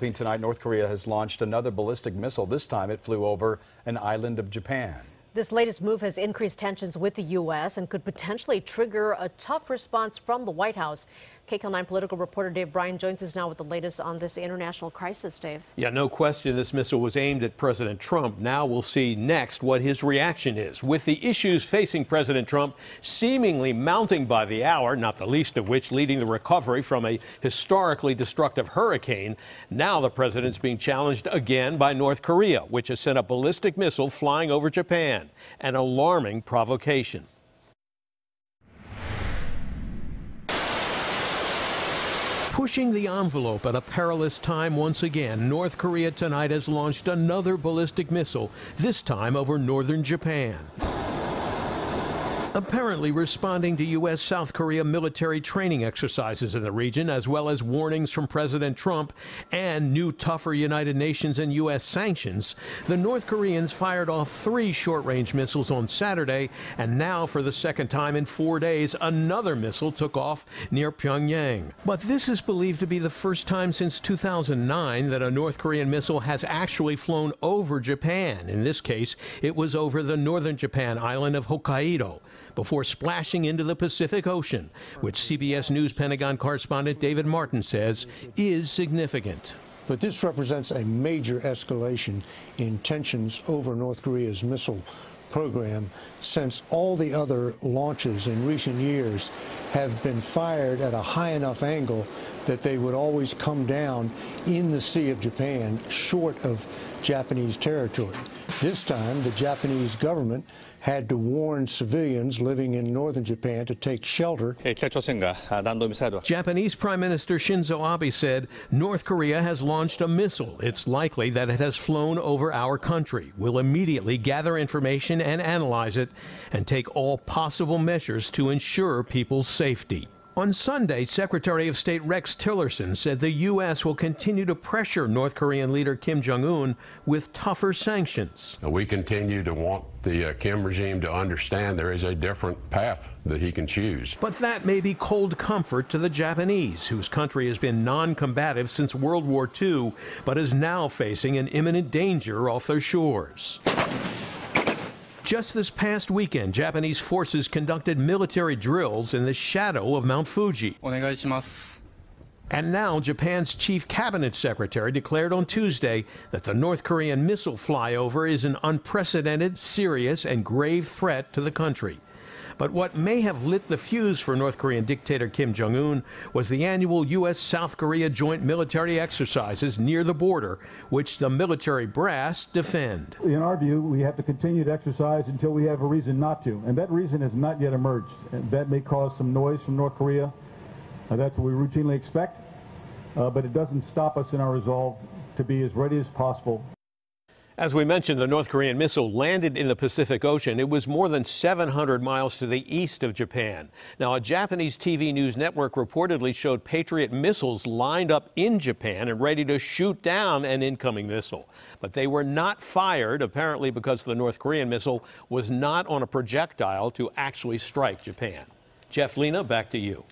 Tonight, North Korea has launched another ballistic missile. This time it flew over an island of Japan. This latest move has increased tensions with the U.S. and could potentially trigger a tough response from the White House. KCAL 9 political reporter Dave Bryan joins us now with the latest on this international crisis. Dave. Yeah, no question this missile was aimed at President Trump. Now we'll see next what his reaction is. With the issues facing President Trump seemingly mounting by the hour, not the least of which leading the recovery from a historically destructive hurricane, now the president's being challenged again by North Korea, which has sent a ballistic missile flying over Japan an alarming provocation. Pushing the envelope at a perilous time once again, North Korea tonight has launched another ballistic missile, this time over northern Japan apparently responding to U.S. South Korea military training exercises in the region, as well as warnings from President Trump and new tougher United Nations and U.S. sanctions. The North Koreans fired off three short range missiles on Saturday, and now, for the second time in four days, another missile took off near Pyongyang. But this is believed to be the first time since 2009 that a North Korean missile has actually flown over Japan. In this case, it was over the northern Japan island of Hokkaido before splashing into the Pacific Ocean, which CBS News Pentagon correspondent David Martin says is significant. But this represents a major escalation in tensions over North Korea's missile program since all the other launches in recent years have been fired at a high enough angle that they would always come down in the Sea of Japan short of Japanese territory. This time, the Japanese government had to warn civilians living in northern Japan to take shelter. Japanese Prime Minister Shinzo Abe said North Korea has launched a missile. It's likely that it has flown over our country. We'll immediately gather information and analyze it and take all possible measures to ensure people's safety. On Sunday, Secretary of State Rex Tillerson said the U.S. will continue to pressure North Korean leader Kim Jong un with tougher sanctions. We continue to want the uh, Kim regime to understand there is a different path that he can choose. But that may be cold comfort to the Japanese, whose country has been non combative since World War II, but is now facing an imminent danger off their shores. Just this past weekend, Japanese forces conducted military drills in the shadow of Mount Fuji. And now, Japan's chief cabinet secretary declared on Tuesday that the North Korean missile flyover is an unprecedented, serious, and grave threat to the country. But what may have lit the fuse for North Korean dictator Kim Jong un was the annual U.S. South Korea joint military exercises near the border, which the military brass defend. In our view, we have to continue to exercise until we have a reason not to, and that reason has not yet emerged. That may cause some noise from North Korea. Uh, that's what we routinely expect, uh, but it doesn't stop us in our resolve to be as ready as possible as we mentioned, the North Korean missile landed in the Pacific Ocean. It was more than 700 miles to the east of Japan. Now, a Japanese TV news network reportedly showed Patriot missiles lined up in Japan and ready to shoot down an incoming missile. But they were not fired, apparently because the North Korean missile was not on a projectile to actually strike Japan. Jeff Lina, back to you.